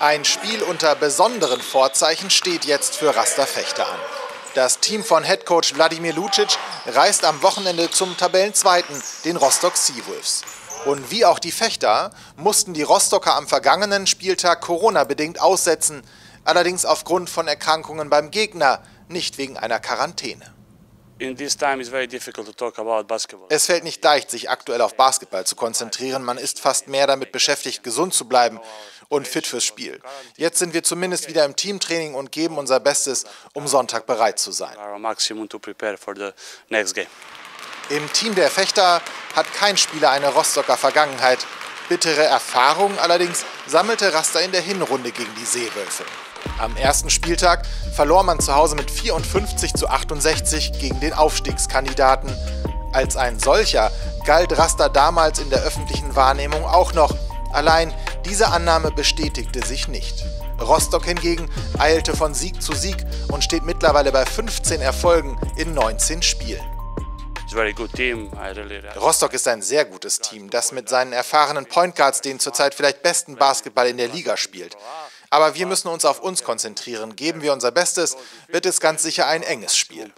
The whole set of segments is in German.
Ein Spiel unter besonderen Vorzeichen steht jetzt für Rasta Fechter an. Das Team von Headcoach Wladimir Lucic reist am Wochenende zum Tabellenzweiten, den Rostock Seawolves. Und wie auch die Fechter mussten die Rostocker am vergangenen Spieltag Corona-bedingt aussetzen, allerdings aufgrund von Erkrankungen beim Gegner, nicht wegen einer Quarantäne. Es fällt nicht leicht, sich aktuell auf Basketball zu konzentrieren. Man ist fast mehr damit beschäftigt, gesund zu bleiben und fit fürs Spiel. Jetzt sind wir zumindest wieder im Teamtraining und geben unser Bestes, um Sonntag bereit zu sein. Im Team der Fechter hat kein Spieler eine Rostocker Vergangenheit. Bittere Erfahrungen allerdings sammelte Raster in der Hinrunde gegen die Seewölfe. Am ersten Spieltag verlor man zu Hause mit 54 zu 68 gegen den Aufstiegskandidaten. Als ein solcher galt Raster damals in der öffentlichen Wahrnehmung auch noch. Allein diese Annahme bestätigte sich nicht. Rostock hingegen eilte von Sieg zu Sieg und steht mittlerweile bei 15 Erfolgen in 19 Spielen. Rostock ist ein sehr gutes Team, das mit seinen erfahrenen Point Guards den zurzeit vielleicht besten Basketball in der Liga spielt. Aber wir müssen uns auf uns konzentrieren. Geben wir unser Bestes, wird es ganz sicher ein enges Spiel.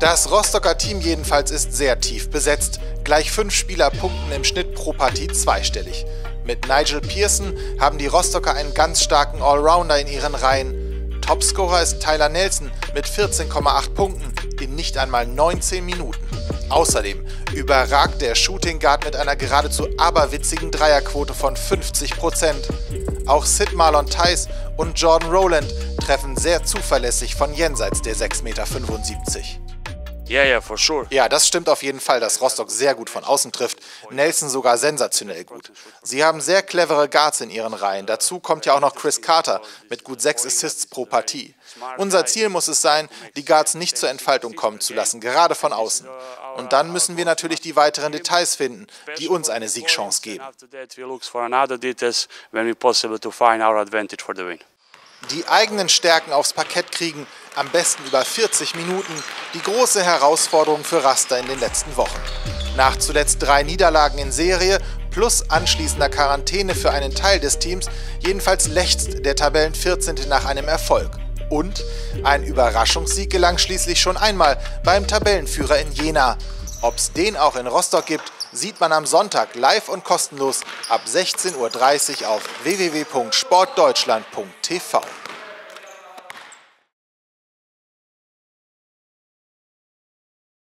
Das Rostocker Team jedenfalls ist sehr tief besetzt. Gleich fünf Spieler punkten im Schnitt pro Partie zweistellig. Mit Nigel Pearson haben die Rostocker einen ganz starken Allrounder in ihren Reihen. Topscorer ist Tyler Nelson mit 14,8 Punkten in nicht einmal 19 Minuten. Außerdem überragt der Shooting Guard mit einer geradezu aberwitzigen Dreierquote von 50%. Auch Sid Marlon Tice und Jordan Rowland treffen sehr zuverlässig von jenseits der 6,75 Meter. Yeah, yeah, for sure. Ja, das stimmt auf jeden Fall, dass Rostock sehr gut von außen trifft. Nelson sogar sensationell gut. Sie haben sehr clevere Guards in ihren Reihen. Dazu kommt ja auch noch Chris Carter mit gut sechs Assists pro Partie. Unser Ziel muss es sein, die Guards nicht zur Entfaltung kommen zu lassen, gerade von außen. Und dann müssen wir natürlich die weiteren Details finden, die uns eine Siegchance geben. Die eigenen Stärken aufs Parkett kriegen, am besten über 40 Minuten, die große Herausforderung für Raster in den letzten Wochen. Nach zuletzt drei Niederlagen in Serie plus anschließender Quarantäne für einen Teil des Teams, jedenfalls lechzt der Tabellen 14. nach einem Erfolg. Und ein Überraschungssieg gelang schließlich schon einmal beim Tabellenführer in Jena. Ob es den auch in Rostock gibt, sieht man am Sonntag live und kostenlos ab 16.30 Uhr auf www.sportdeutschland.tv.